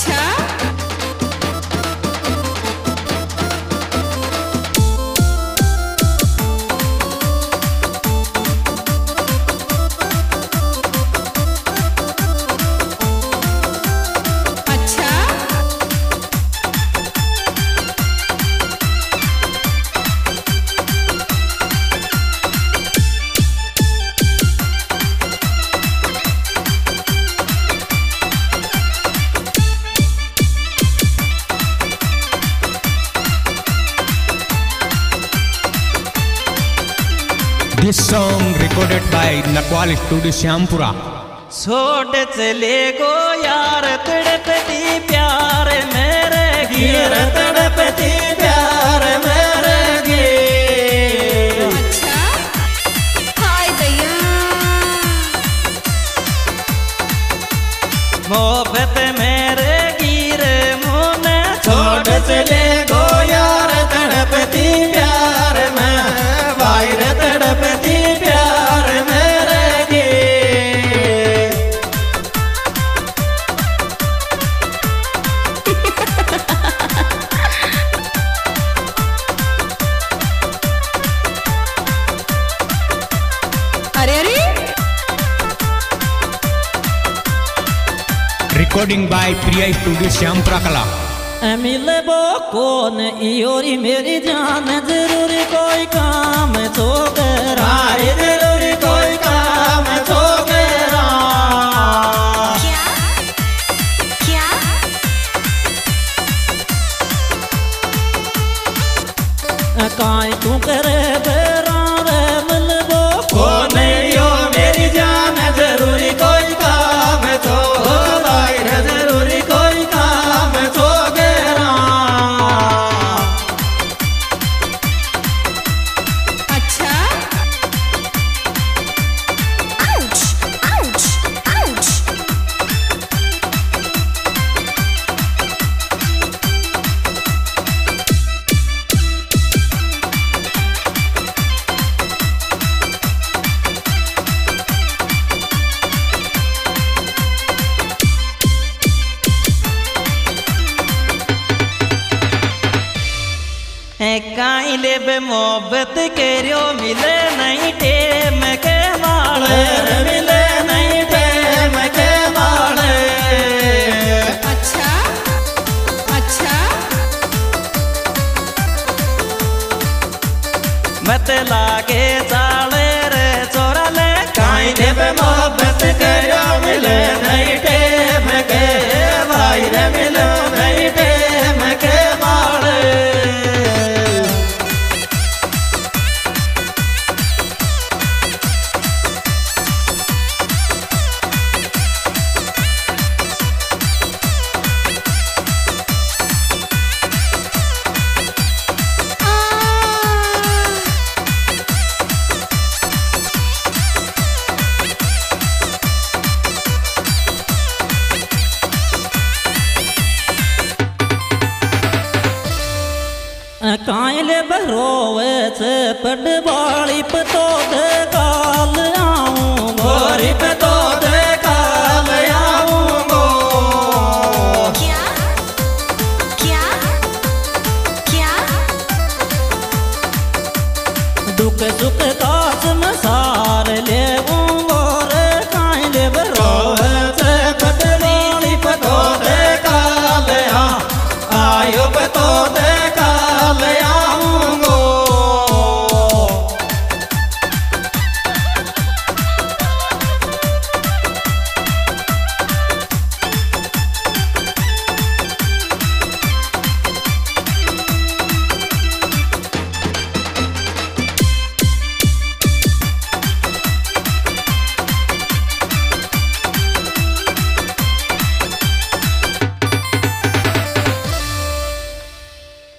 अच्छा by Nakwal Shyampura. छोड़ चले गो यार तड़पती प्यार मेरे गिर तड़पती प्यार मेरे गिर अच्छा? हाय मोहब्बत मेरे गिर मुने छोड़ चले Recording by Priya Studio Syampura Kala. मिले वो कौन इयोरी मेरी जान ज़रूरी कोई काम तो करा ज़रूरी कोई काम तो करा क्या क्या काई तू करे काई ले बे मोहब्बत करियो मिले नहीं टेम के माले मिले नहीं टेम के माले अच्छा अच्छा। मत लागे चाले कायले बरोवे पटवाली पडवाली पे तो दे काल आऊँ गोरी पे तो दे काल आऊंगो। क्या? क्या? क्या? दुख सुख कास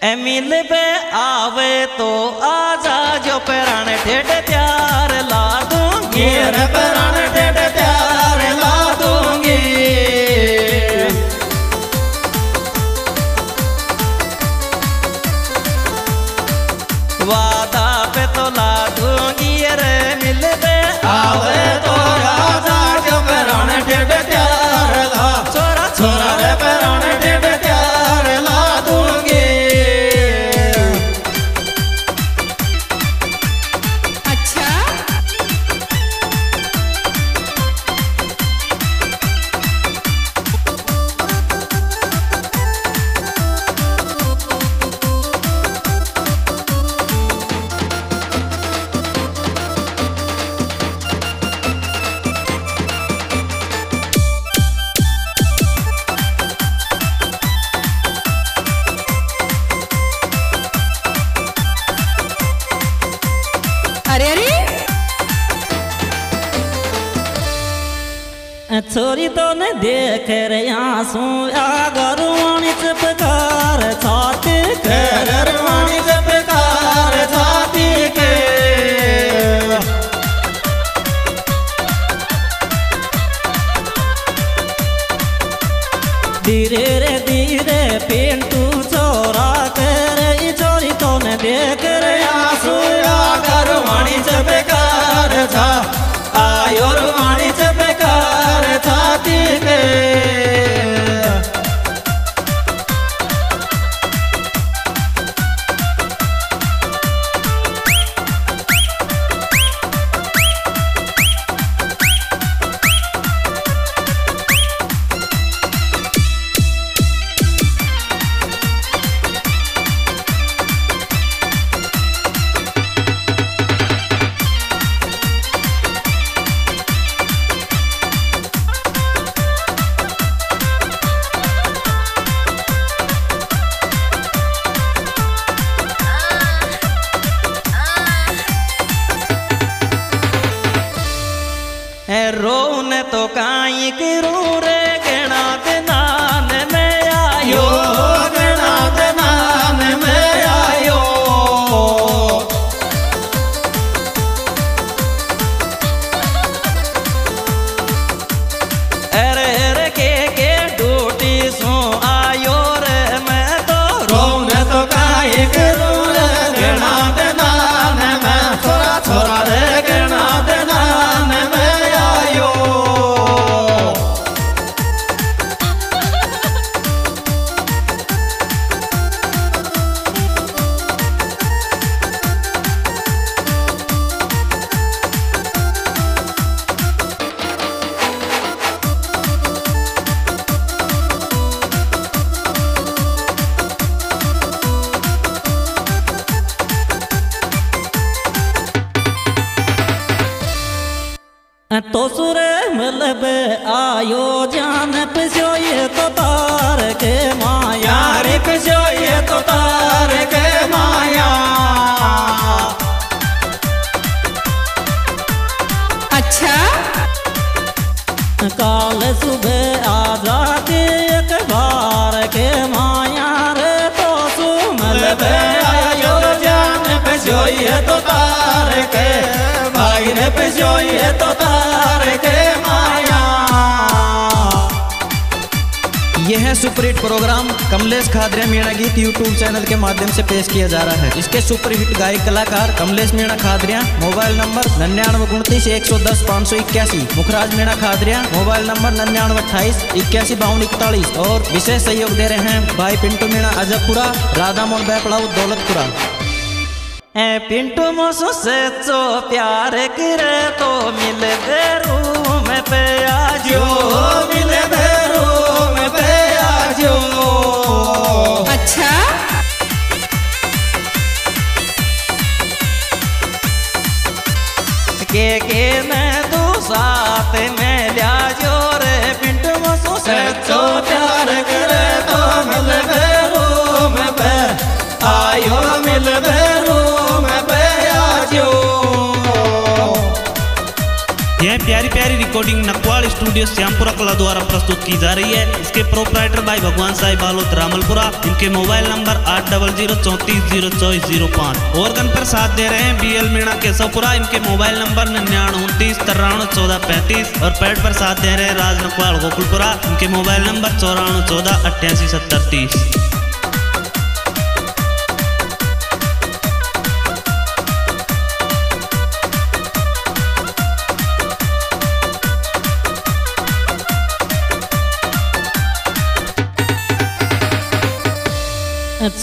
मिल पे आवे तो आजा जो पेरण ठेठ अरे अरे छोरी तो न देख रे आँसू आगर वाणी चपकार छाती के। वाणी चपकार छाती के। धीरे रे धीरे पेंटू छोरा करे छोरी तो न देख था। आयोर वाणी चपकार था के के भाई ये तो तार के माया। यह है प्रोग्राम कमलेश खादरिया मीणा गीत यूट्यूब चैनल के माध्यम से पेश किया जा रहा है। इसके सुपर हिट गायक कलाकार कमलेश मीणा खादरिया, मोबाइल नंबर नन्यानवे उनतीस, एक सौ दस, पाँच सौ इक्यासी, मुखराज मीणा खादरिया, मोबाइल नंबर नन्यानवे अट्ठाईस, इक्यासी बावन इकतालीस और विशेष सहयोग दे रहे हैं भाई पिंटू मीणा अजबपुरा, राधा मोहन बैपड़ाऊ दौलतपुरा। ए पिंटू मोसो से चो प्यार करे तो मिल दे रूम पे आजो। जो मिले भैरो में पे आजो। अच्छा। के के मैं तू साथ में लिया जो रे पिंटू मोसो से सच्चो प्यार करे तो मिल भैरो में पे। आयो मिल यह प्यारी प्यारी रिकॉर्डिंग नकवाल स्टूडियो श्यामपुरा कला द्वारा प्रस्तुत की जा रही है। इसके प्रोपराइटर भाई भगवान साई बालोत रामलपुरा, इनके मोबाइल नंबर आठ डबल ज़ीरो चौंतीस ज़ीरो चौबीस ज़ीरो पाँच। ऑर्गन पर साथ दे रहे हैं बी एल मीणा केशवपुरा, इनके मोबाइल नंबर निन्यानवे उनतीस, तिरानवे चौदह पैंतीस। और पैड पर साथ दे रहे हैं राज नकवाल गोकुलपुरा, इनके मोबाइल नंबर चौरानवे चौदह अट्ठासी सत्तर तीस।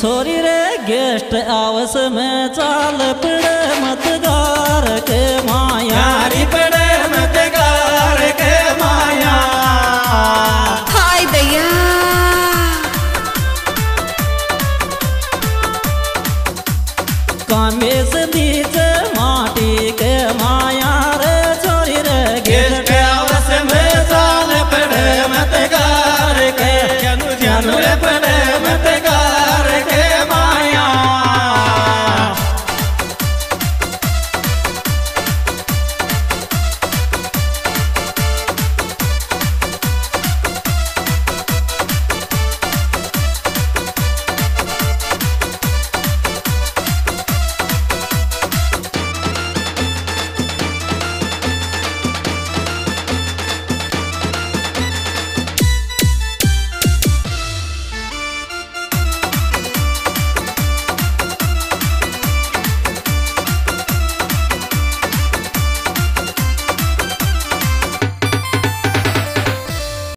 छोरी रे गेस्ट आवस में चाल पड़े मतदार के माया। पड़े मतदार के माया। हाय दया कामेश बीच माटी के माया रे छोरी रे गेस्ट आवस में चाल पड़े मतदार के। जनु जनु पड़े मतदार